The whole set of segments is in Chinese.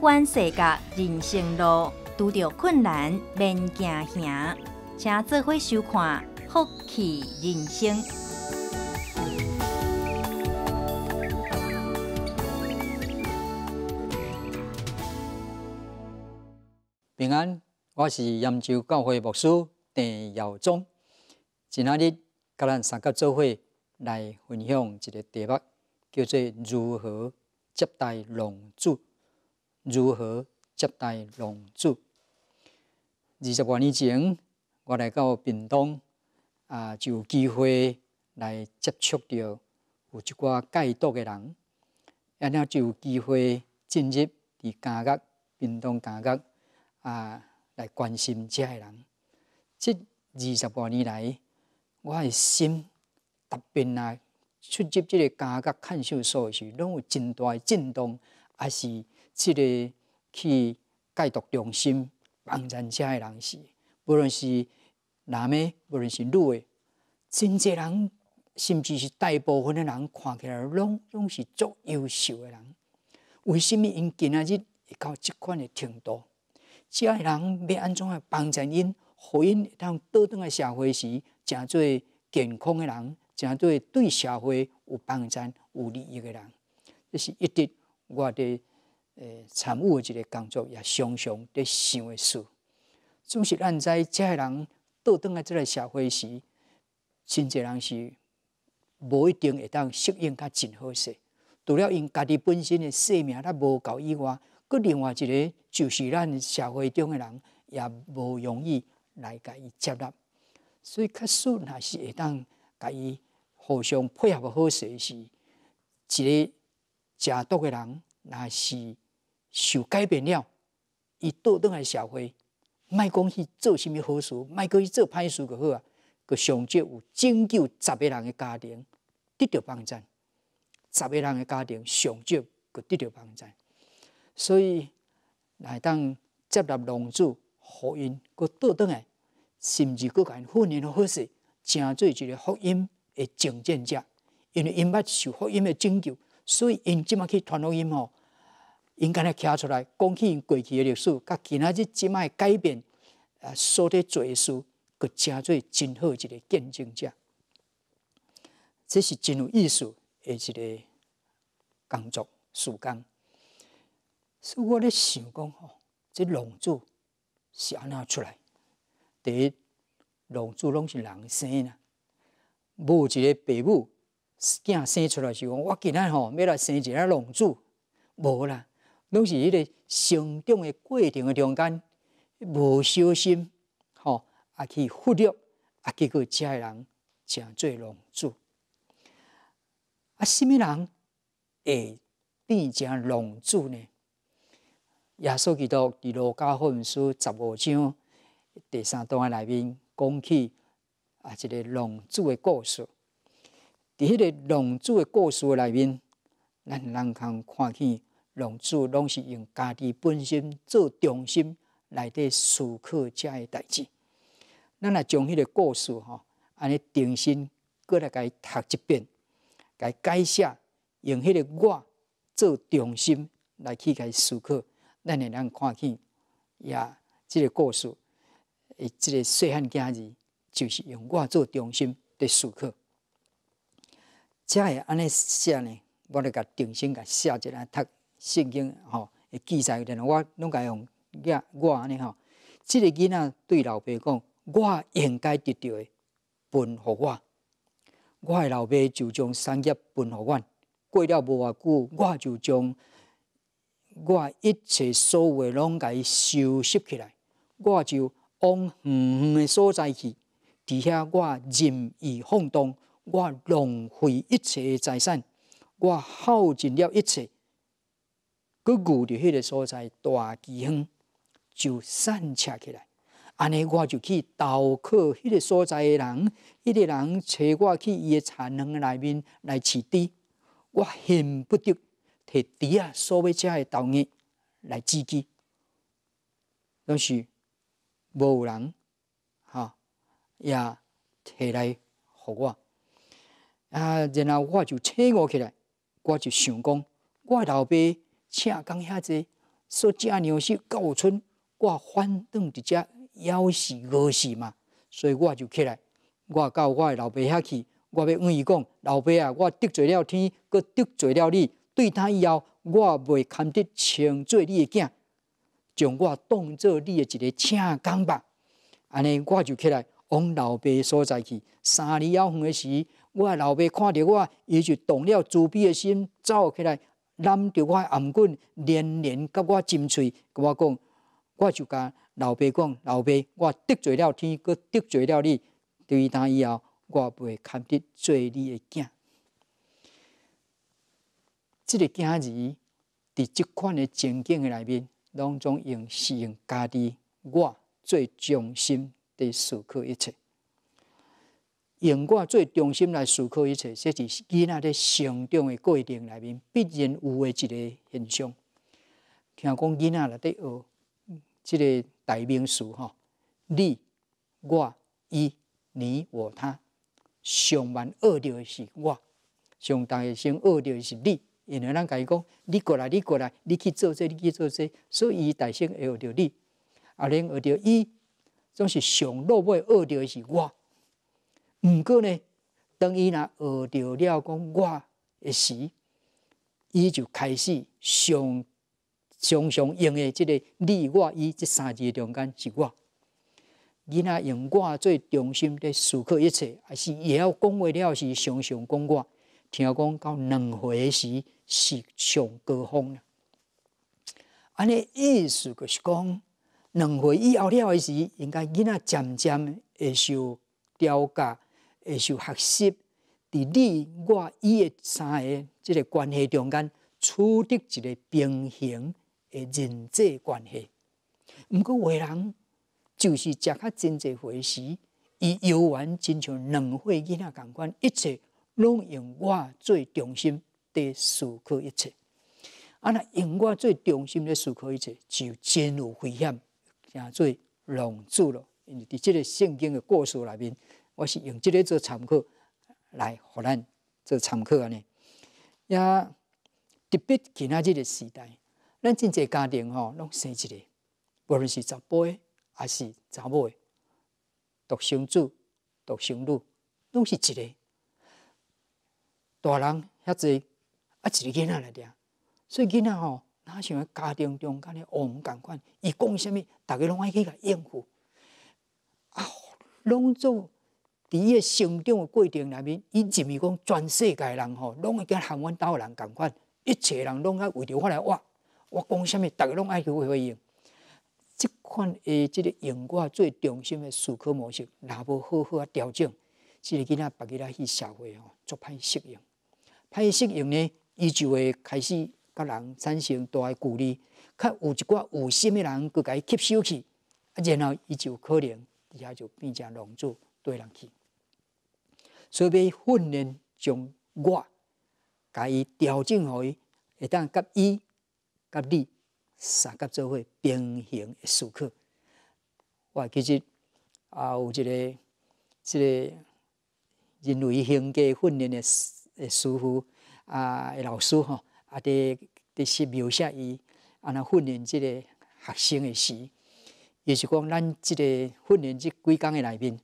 观世界人生路，拄着困难免惊吓，请做伙收看福气人生。平安，我是扬州教会牧师郑耀宗。今仔日，甲咱三个做伙来分享一个题目，叫做如何接待龙主。如何接待龙主？二十多年前，我来到屏东，啊，就有机会来接触到有一寡戒毒的人，然后就有机会进入伫家乐屏东家乐啊，来关心遮个人。这二十多年来，我的心特别来出入这个家乐看守所时，拢有真大的震动，还是？即个去戒毒中心帮咱遮的人是，无论是男的，无论是女的，真济人，甚至是大部分的人，看起来拢拢是足优秀的人。为什么因今仔日会到即款的程度？遮个人要安怎来帮助因，互因当倒转来社会时，诚做健康的人，诚做对社会有帮助、有利益的人。这是一直我的。诶，参与的一个工作也常常伫想诶事，总是咱在遮个人倒转来即个社会时，真济人是无一定会当适应较真好势。除了因家己本身的生命较无够以外，佮另外一个就是咱社会中的人也无容易来甲伊接纳。所以，确实若是会当甲伊互相配合好势时，一个食毒的人，若是。受改变了，伊倒转来社会，莫讲去做甚物好事，莫讲去做歹事就好啊。佮上少有拯救十个人的家庭得到帮助，十个人的家庭上少佮得到帮助。所以来当接纳龙主福音，佮倒转来，甚至佮因训练好势，成做一个福音的证见者。因为因捌受福音的拯救，所以因即马去传福音吼。应该来徛出来，讲起过去的历史，甲今仔日即卖改变，啊，所伫做诶事，佮诚做真好一个见证者。这是真有意思诶一个工作时工。所以我咧想讲吼，这龙主是安怎出来？第一，龙主拢是人生啦，无一个父母囝生出来是讲，我今仔吼要来生一个龙主，无啦。拢是迄个成长的过程的中间，无小心，吼，啊去忽略，啊结果遮个人成做龙主。啊，什么人会变成龙主呢？耶稣基督伫路加福音书十五章第三段内面讲起啊一个龙主的故事。伫迄个龙主的故事内面，咱人通看见。龙主拢是用家己本身做中心来底思考遮个代志。咱若将迄个故事吼，安尼重新过来甲伊读一遍，甲伊改写，用迄个我做中心来去甲伊思考。咱会通看见呀，即个故事，诶，即个细汉囝儿就是用我做中心伫思考。遮会安尼写呢？我来甲重新甲写一下读。圣经吼会记载然后，我拢该用，我安尼吼，即个囡仔对老爸讲，我应该得到的分互我。我的老爸就将产业分互阮，过了无偌久，我就将我一切所有拢该收拾起来，我就往远远的所在去，伫遐我任意放荡，我浪费一切财产，我耗尽了一切。佮牛伫迄个所在大饥荒就散撤起来，安尼我就去投靠迄个所在诶人，迄个人找我去伊诶田园内面来饲猪，我恨不得摕猪啊所要食诶豆叶来自己，但是无有人哈也摕来互我。啊，然后我就醒悟起来，我就想讲，我老爸。请讲遐济，说正娘是到村，我反正伫遮枵死饿死嘛，所以我就起来，我到我的老爸遐去，我要问伊讲，老爸啊，我得罪了天，搁得罪了你，对他以后，我袂堪得称做你的囝，将我当做你的一个请工吧。安尼我就起来往老爸所在去。三里遥远的时，我老爸看着我，伊就动了慈悲的心，走起来揽着我颔棍，连连甲我亲嘴，甲我讲，我就甲老爸讲，老爸，我得罪了天，搁得罪了你，对他以后，我袂堪得做你的囝。这个囝儿伫即款的情景内面，拢总用是用家己我。最忠心的思考一切，用我最忠心来思考一切，这是囡仔在成长的过程里面必然有的一个现象。听讲囡仔内底学这个代名词吼，你、我、伊、你、我、他，上万学着的是我，上大个先学着的是你。因为咱甲伊讲，你过来，你过来，你去做这，你去做这，所以伊大声会学着你。啊，恁学着伊，总是上落尾学着是我。毋过呢，当伊若学着了讲我的时，伊就开始常常常用的即个你我伊这三字中间是我。囡仔用我最中心的思考一切，还是也要讲话了是常常讲我。听讲到两回时是上高峰了。安尼意思就是讲。两岁以后了时，应该囡仔渐渐会受调教，会受学习，伫你我伊诶三个即个关系中间，处得一个平衡诶人际关系。毋过为人就是食较真济回时，伊游玩亲像两岁囡仔共款，一切拢用我最中心伫思考一切。啊，那用我最中心的思考一切，就真有危险。诚做浪子咯，因为伫即个圣经的故事内面，我是用即个做参考来互咱做参考安尼。也特别今仔日个时代，咱真济家庭吼，拢生一个，无论是查甫的还是查某诶，独生子、独生女，拢是一个。大人遐济，啊一个囡仔来着，所以囡仔吼。他像家庭中间的王共款，伊讲啥物，逐个拢爱去甲应付。啊，拢做伫伊个成长的过程内面，伊认为讲全世界人吼，拢会甲含阮兜人共款，一切人拢爱为着我来活。我讲啥物，逐个拢爱去回应。即款诶，即个用我最中心的思考模式，若无好好啊调整，即个囡仔别个来去社会吼，足歹适应。歹适应呢，伊就会开始。甲人产生大诶距离，较有一寡有心诶人，佮伊吸收去，啊，然后伊就可能底下就变成狼主对人去。所以要训练将我，甲伊调整互伊，会当甲伊、甲你三甲做伙平衡诶思考。我其实啊，有一个即个人为性格训练诶诶师傅啊，诶老师吼。啊！伫伫是描写伊安那训练即个学生诶时，也是讲咱即个训练即几工诶内面，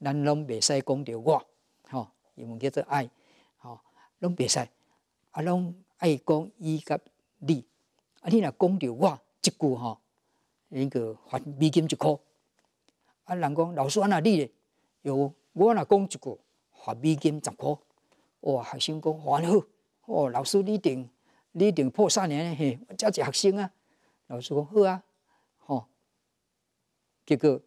咱拢袂使讲着我，吼，因为叫做爱，吼，拢袂使，啊，拢爱讲伊甲你，啊，你若讲着我一句吼，那个罚美金一箍，啊，人讲老师安那你咧？有我若讲一句罚美金十箍，哇，学生讲还好，哦，老师你定。你定破三年嘿，我教一学生啊。老师讲好啊，吼。结果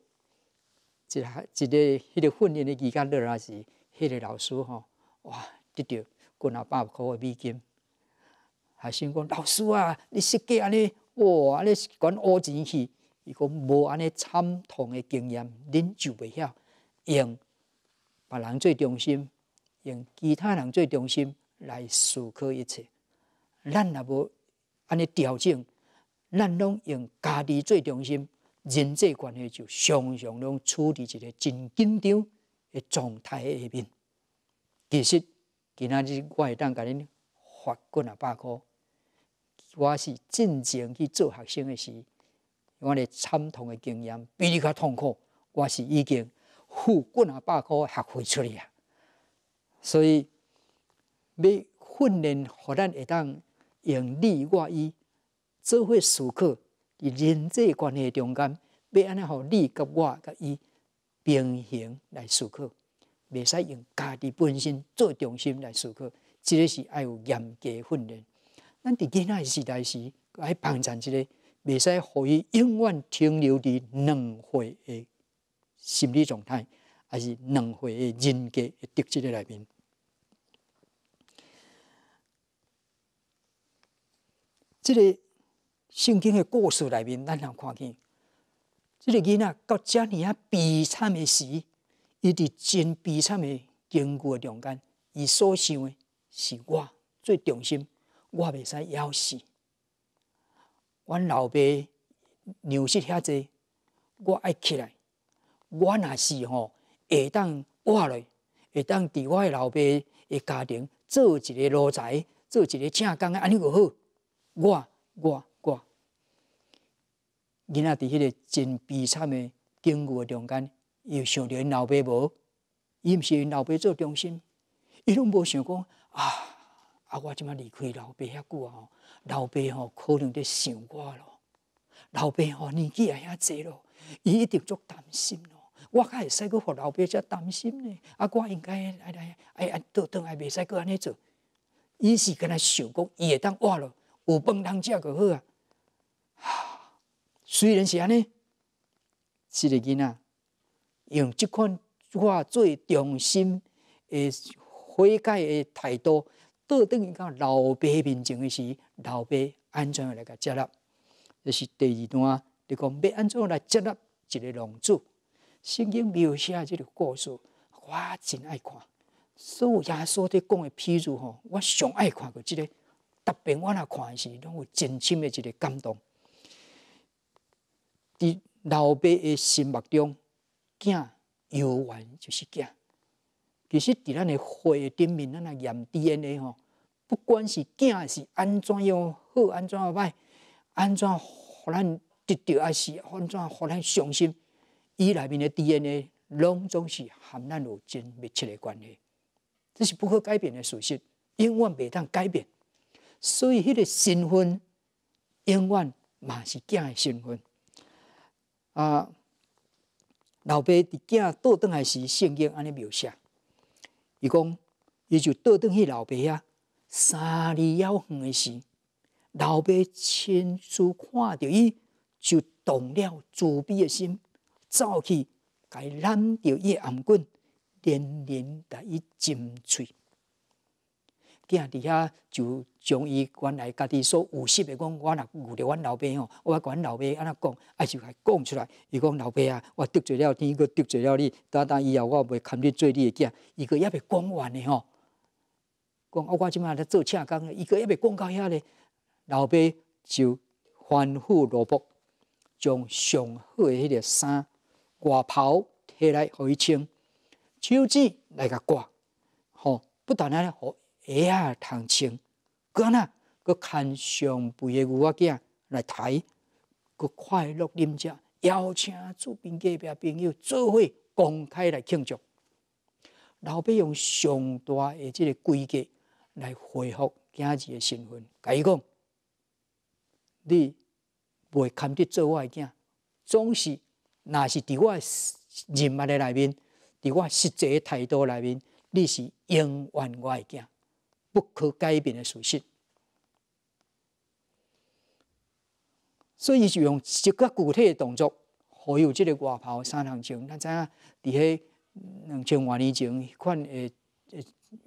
一下一个迄个训练的期间落来时，迄个老师吼，哇，得着几啊百箍的美金。学生讲老师啊，你设计安尼，哇，安尼是管乌钱去。伊讲无安尼惨痛的经验，恁就袂晓用别人最中心，用其他人最中心来思考一切。咱若无安尼调整，咱拢用家己最中心，人际关系就常常拢处伫一个真紧张的状态下面。其实今仔日我会当甲恁发几啊百箍，我是进前去做学生的时，我的惨痛的经验比你较痛苦。我是已经付几啊百块学费出去啊，所以要训练，互咱会当用你我伊做伙思考，伫人际关系中间，要安尼互你甲我甲伊平衡来思考，袂使用家己本身做中心来思考，即个是爱有严格训练。咱伫囡仔时代时，爱帮衬一个，袂使互伊永远停留伫两岁的心理状态，还是两岁的人格的特质内面。这个圣经的故事内面，咱通看见，这个囡仔到遮尔啊悲惨的时，伊伫真悲惨的经过中间，伊所想的是我最重心，我袂使枵死。阮老爸流失遐济，我爱起来。我若是吼会当活落，会当伫我的老爸的家庭做一个奴才，做一个正工，安尼就好。我我，囡仔伫迄个真悲惨的经过中间，又想着因老爸无，伊毋是因老爸做中心，伊拢无想讲啊啊！我即马离开老爸遐久啊，老爸吼可能伫想我咯，老爸吼年纪也遐济咯，伊一定足担心咯。我较会使阁互老爸遮担心呢，啊，我应该来来哎哎倒转来袂使阁安尼做，伊是敢若想讲伊会当活咯。有饭通食就好啊！虽然是安尼，这个囡仔用即款话最重心的悔改的态度，倒等于到老爸面前的时，老爸安怎来甲接纳？这是第二段，你讲要安怎来接纳一个浪子？圣经描写这个故事，我真爱看。所有耶稣在讲的譬如吼，我上爱看过这个。特别我若看时，拢有真心的一个感动。伫老爸的心目中，囝永远就是囝。其实伫咱的血顶面，咱来验 DNA 吼，不管是囝是安怎样好，安怎样歹，安怎互咱得到，还是安怎互咱伤心，伊内面的 DNA 拢总是含咱有真密切的关系。这是不可改变的事实，永远袂当改变。所以，迄个身份永远嘛是囝的身份。啊，老爸伫囝倒转来时，圣经安尼描写，伊讲，伊就倒转去老爸啊，三里遥远的时，老爸亲自看着伊，就动了自卑的心，走去，甲伊揽着伊的颔棍，连连甲伊亲嘴。囝伫遐就将伊原来家己所有识的讲，我若遇着阮老爸吼，我甲阮老爸安怎讲，啊就来讲出来。伊讲老爸啊，我得罪了天，佮得罪了你，等等以后我袂堪你做你的囝。伊个也袂讲完的吼，讲啊我即马咧做恰工咧，伊个也袂讲到遐咧。老爸就反复罗卜，将上好的迄个衫外袍摕来互伊穿，手指来甲挂，吼，不但安尼好。鞋啊，通穿，搁哪？搁牵上肥的牛仔囝来抬，搁快乐饮食，邀请厝边隔壁朋友做伙公开来庆祝。老爸用上大的即个规格来回复囝儿的身份，甲伊讲：你袂堪得做我诶囝，总是若是伫我诶人脉诶内面，伫我实际诶态度内面，你是永远我诶囝。不可改变的属性，所以就用一个具体的动作，好有这个外袍三行情。咱知影伫迄两千多年前款诶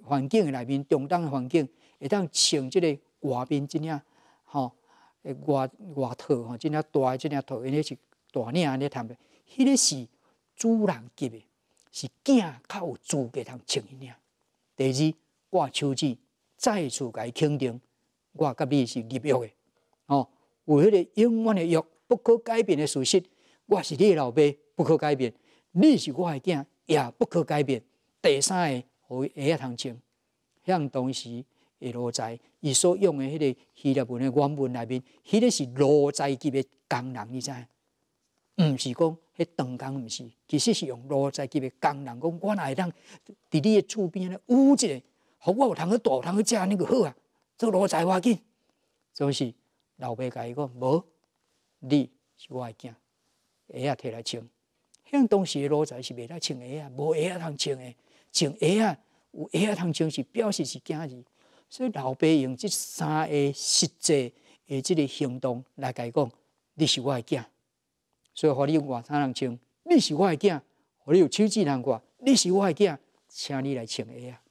环境内面，中东的环境，会当穿这个外面这领吼诶外外套吼，这领大这领套，因为是大领安尼谈的，迄个是主人级的，是囝较有资格通穿迄领。第二挂手指。再次甲伊肯定，我甲你是立约的，哦，有迄个永远的约，不可改变的事实。我是你的老爸，不可改变；你是我的囝，也不可改变。第三个，互伊下通穿，向当时的奴才，伊所用的迄个希腊文的原文内面，迄个是罗在级的工人，你知？毋是讲迄长工，毋是，其实是用罗在级的工人，讲我哪会当伫你的厝边咧有一个，互我有通去住，通去食，那个好啊，做罗在话紧。就是老爸甲伊讲，无，你是我的囝，鞋啊摕来穿。像当时的罗在是袂当穿鞋啊，无鞋啊通穿诶，穿鞋啊有鞋啊通穿是表示是囝儿。所以老爸用这三个实际的这个行动来甲伊讲，你是我的囝。所以，互你外衫人穿，你是我的囝；互你有手指人挂，你是我的囝，请你来穿鞋啊！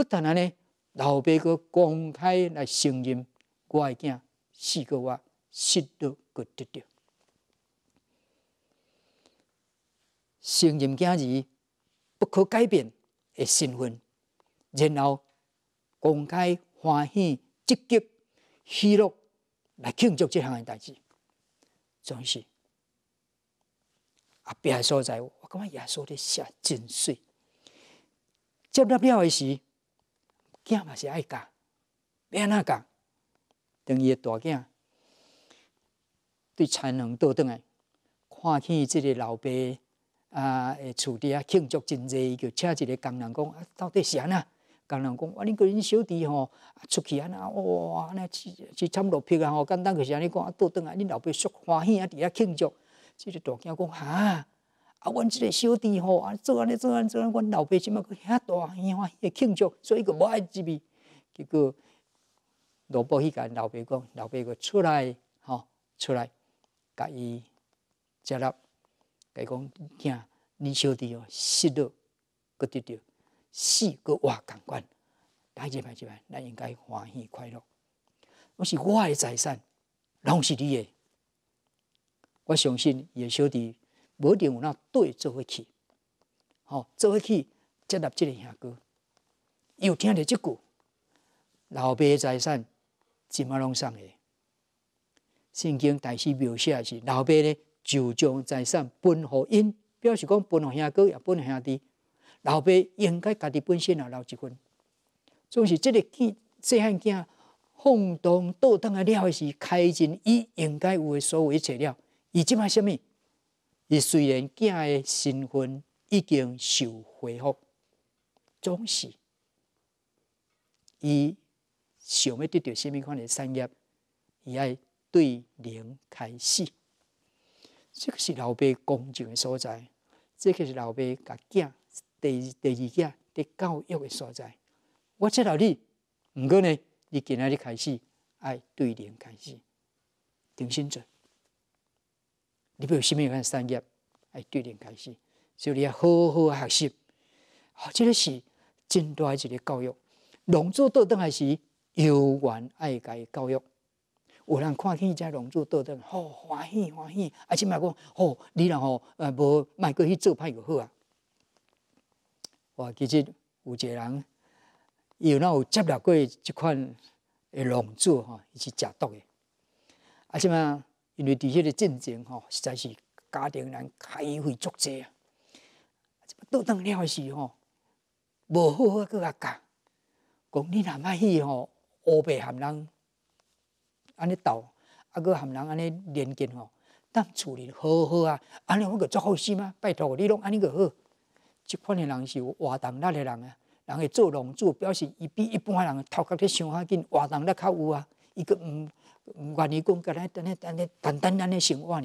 不但安尼，老爸阁公开来承认我的囝四个我，失落阁得着，承认囝儿不可改变的身份，然后公开欢喜、积极、喜乐来庆祝这项的代志。总是啊，别所在，我感觉耶稣的写真水，接纳了的时，囝嘛是爱教，要安怎教？等伊大囝对才能倒转来，看起即个老爸啊，诶，厝底啊庆祝真济，伊就请一个工人讲啊，到底是安怎？工人讲，哇！恁个恁小弟吼出去安那，哇！安尼去去参落魄啊！吼，简单就是安尼讲，啊，倒转来，恁老爸足欢喜啊，伫遐庆祝。即个大囝讲，哈，啊，啊阮即个小弟吼，啊，做安尼做安尼做安，阮老爸即马佫遐大欢喜诶庆祝，所以佫无爱入去。结果罗伯去甲老爸讲，老爸佫出来，吼，出来，甲伊接纳，甲伊讲，囝，恁小弟哦，失落佫得着。死个活感官，大一排一排，咱应该欢喜快乐。我是我的财产，拢是你的。我相信叶小弟无一定有那对做伙去，吼做伙去接纳这个兄哥。又听着即句，老爸的财产即马拢送的。圣经大师描写是老爸呢，就将财产分互因，表示讲分互兄哥也分互兄弟。老爸应该家己本身也留一份，总是这个囝细汉囝放荡倒腾啊了时，开尽伊应该有的所有一切了。伊即摆什么？伊虽然囝的身份已经受恢复，总是伊想要得到什么款的产业，伊爱对零开始。这个是老爸公正的所在，这个是老爸甲囝。第二第二件伫教育的所在，我知道你，毋过呢，你今仔日开始爱对联开始，定心做。你要有什么样的产业，爱对联开始，就你要好好学习。啊，这个是真大一个教育。农作倒转还是有缘爱家教育。有人看见遮农作倒转，好欢喜欢喜，啊，即摆讲，哦，你若吼，呃，无卖过去做歹就好啊。哇！其实有一个人，伊有那有接纳过即款诶龙珠吼，伊是食毒诶。啊，即嘛，因为伫迄个战争吼，实在是家庭人开会作济啊。倒当了时吼，无好好去甲教，讲你若莫去吼，乌白含人安尼斗，啊，佮含人安尼连结吼，当处理好好啊，安尼我个做好事吗？拜托，你拢安尼个好。即款的人是有活动力的人啊，人会做农主，表示伊比一般人头壳咧想较紧，活动力较有啊。伊个毋毋愿意讲，干咧等咧等咧单单安尼生活尔。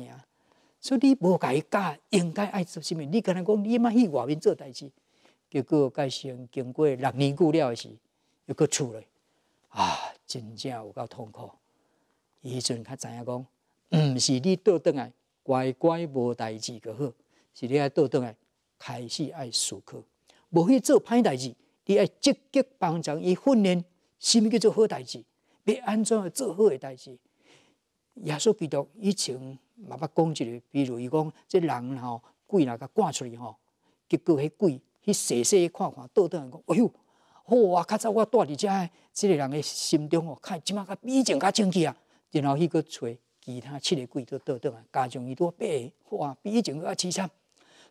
所以你无甲伊教，应该爱做甚物？你敢若讲你莫去外面做代志，结果改成经过六年久了时，又搁厝内，啊，真正有够痛苦。以前较知影讲，毋是你倒转来乖乖无代志就好，是你爱倒转来。开始爱思考，无去做歹代志，你爱积极帮助伊训练，甚物叫做好代志？要安怎做好诶代志？耶稣基督以前嘛捌讲一个，比如伊讲，这人吼鬼若甲赶出去吼，结果迄鬼去细细看看，倒转来讲，哎哟，好啊！较早我住伫遮，即个人诶心中吼，看即马较比以前较清气啊。然后去个找其他七个鬼都倒转来，加上伊多八个，哇，比以前较凄惨。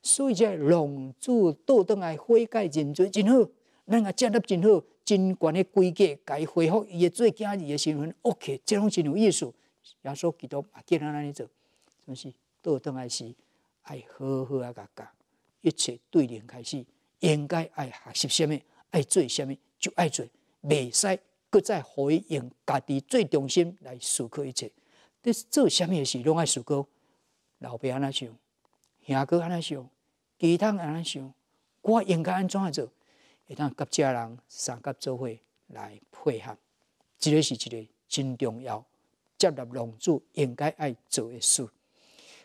所以，这龙主倒转来悔改认罪真好，咱也接纳真好，真悬的规格，该恢复伊的做囝儿的身份，OK，这拢真有意思。耶稣基督啊叫咱安尼做，是是？倒转来是爱好好啊，甲教，一切对联开始，应该爱学习什么，爱做什么就爱做，袂使搁再互伊用家己最中心来思考一切。你做什么事拢爱思考，老爸安怎想，兄哥安怎想，其他安怎想，我应该安怎做？会当甲家人三甲做伙来配合，这个是一个真重要，接纳龙主应该爱做的事。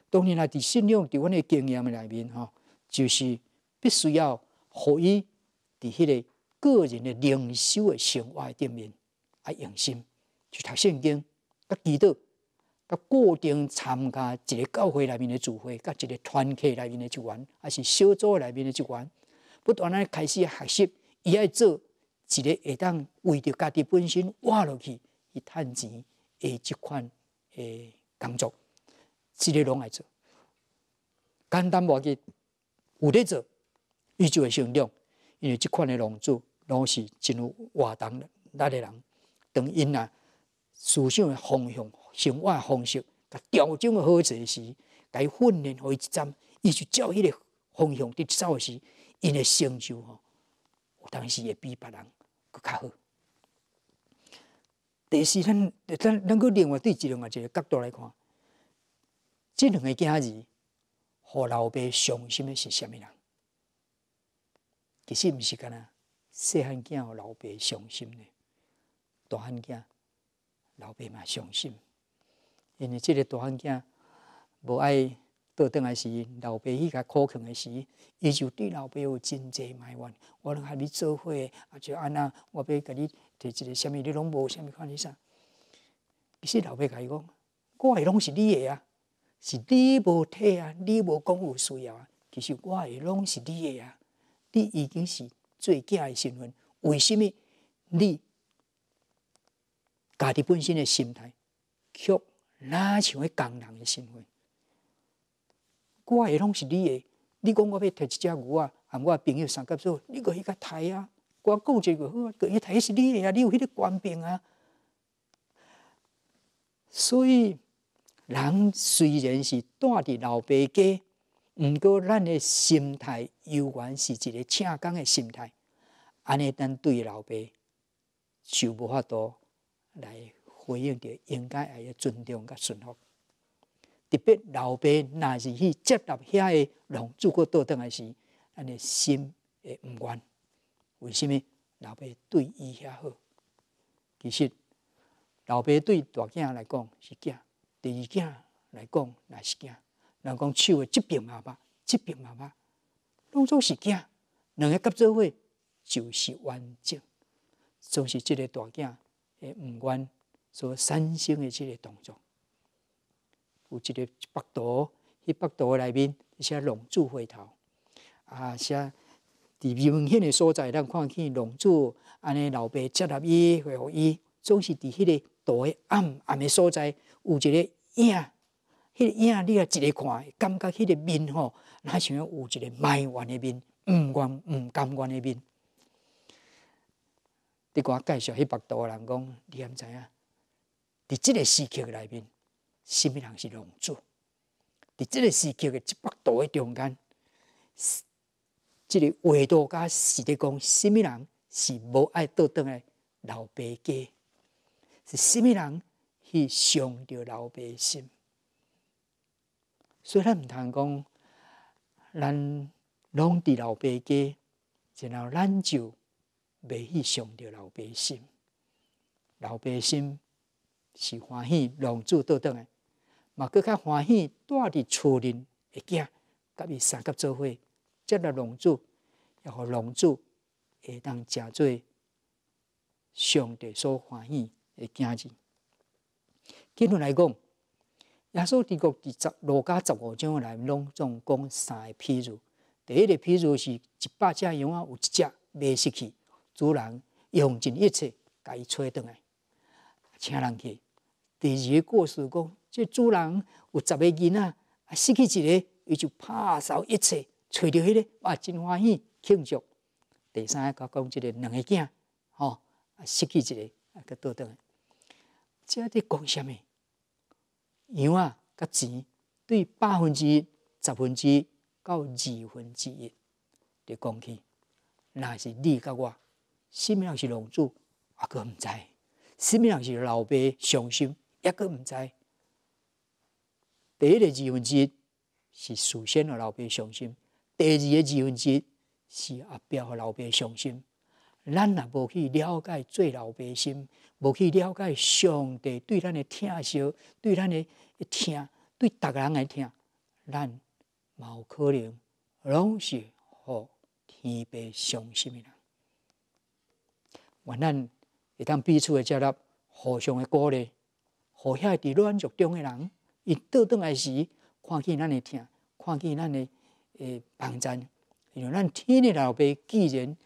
当然啦，伫信仰伫阮的经验内面吼，就是必须要互伊伫迄个个人的灵修的生活顶面啊用心去读圣经、甲祈祷、甲固定参加一个教会内面的聚会、甲一个团体内面的一员，还是小组内面的一员。不断来开始学习，伊爱做一个会当为着家己本身活落去，去趁钱的即款诶工作，即个拢爱做。简单无紧，有咧做，伊就会成长。因为即款诶龙主拢是真有活动力诶人，当因啊思想诶方向、生活方式，甲调整好势时，甲伊训练好一站，伊就照迄个方向伫走时。因的成就吼，有当时会比别人搁较好。第四，咱咱咱搁另外对另外一个角度来看，这两个囝儿，互老爸伤心的是虾米人？其实毋是干呐，细汉囝互老爸伤心的，大汉囝老爸嘛伤心，因为这个大汉囝无爱。倒转来时，老爸去甲苦劝的时，伊就对老爸有真济埋怨。我拢喊你做伙，啊就安那，我要甲你摕一个虾米，你拢无虾米款哩啥？其实老爸甲伊讲，我诶拢是你诶啊，是你无体啊，你无讲有需要啊。其实我诶拢是你诶啊，你已经是最佳诶身份，为什么你家己本身诶心态，却哪像迄工人诶身份？我诶拢是你诶，你讲我要摕一只牛啊，含我朋友三甲做，你个迄个抬啊，我讲一个好啊，个伊是你诶啊，你有迄个官兵啊。所以人虽然是住伫老爸家，毋过咱诶心态犹原是一个请工诶心态，安尼咱对老爸就无法度来回应着应该爱个尊重甲顺服。特别老爸若是去接纳遐个龙主过倒转来时，安尼心会毋愿。为什物老爸对伊遐好？其实老爸对大囝来讲是囝，第二囝来讲也是囝。人讲手诶即边嘛捌，即边嘛捌，拢总是囝。两个合做伙就是完整，总是即个大囝会毋愿所产生诶即个动作。有一个北图，迄北图内面写龙柱回头，啊，写伫明显诶所在，咱看见龙柱安尼老爸接纳伊，回复伊，总是伫迄个图诶暗暗诶所在，有一个影，迄个影你啊一个看，感觉迄个面吼，若像有一个埋怨诶面，毋愿毋甘愿诶面。伫我介绍迄北图诶人讲，你毋知影？伫即个时刻内面。什么人是龙主？伫即个时期的一百度的中间，即个维度加是伫讲，什么人是无爱倒转的老爸家？是什么人去伤着老爸心？所以咱毋通讲，咱拢伫老爸家，然后咱就袂去伤着老爸心。老爸心是欢喜龙主倒转的。嘛，更较欢喜带伫厝里的囝，甲伊三甲做伙，接纳龙主，然后龙主会当诚做上帝所欢喜的囝子。结论来讲，耶稣伫国伫十罗家十五章内拢总讲三个譬如。第一个譬如是一百只羊啊，有一只卖失去，主人用尽一切甲伊找倒来，请人去。第二个故事讲。即主人有十个囡仔，失去一个，伊就拍扫一切，找着迄个，哇，真欢喜庆祝。第三个讲即个两个囝，吼，啊失去一个，啊个倒转。即伫讲啥物？羊啊，甲钱对百分之一、十分之一到二分之一伫讲起，若是你甲我，什物人是龙主，也阁毋知；什物人是老爸伤心，也阁毋知。第一个二分之一是事先互老爸伤心，第二个二分之一是后壁互老爸伤心。咱若无去了解做老爸心，无去了解上帝对咱的疼惜，对咱的疼，对逐个人的疼，咱嘛有可能拢是互天父伤心的人。愿咱会当彼此的接纳，互相的鼓励，互遐伫软弱中的人，伊倒转来时，看见咱的疼，看见咱的诶帮助，因为咱天的老爸既然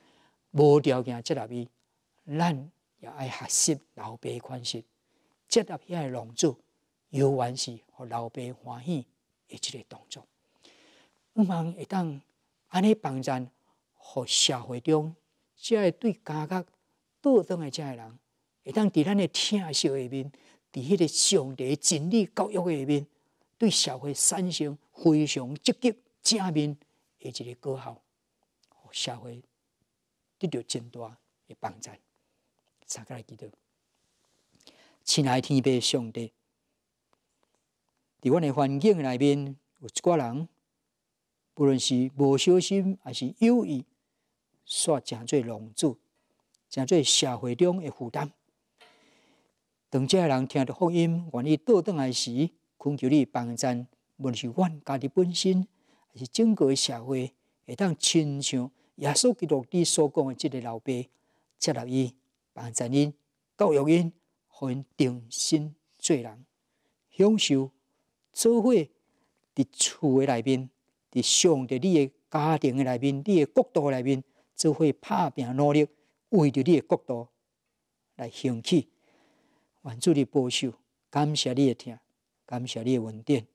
无条件接纳伊，咱也爱学习老爸款式，接纳遐个龙主，犹原是互老爸欢喜的一个动作。毋望会当安尼帮助，互社会中即个对家觉倒转的即个人，会当伫咱的听惜下面，伫迄个上帝真理教育下面，对社会产生非常积极正面的一个果效，互社会。得到真大的帮助，三个来记得，亲爱天父上帝，伫阮的环境内面有一寡人，不论是无小心还是有意，煞诚做龙主，诚做社会中的负担。当这人听到福音，愿意倒转来时，恳求你帮助，无论是阮家己本身，还是整个社会，会当亲像。耶稣基督你所讲的这个老爸，接纳伊，帮助因，教育因，互因定心做人，享受做伙伫厝的内面，伫上帝你的家庭的内面，你的国度的内面，做伙拍拼努力，为着你的国度来兴起。愿主你保守，感谢你的听，感谢你的稳定，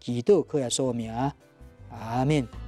祈祷靠耶稣名，阿门。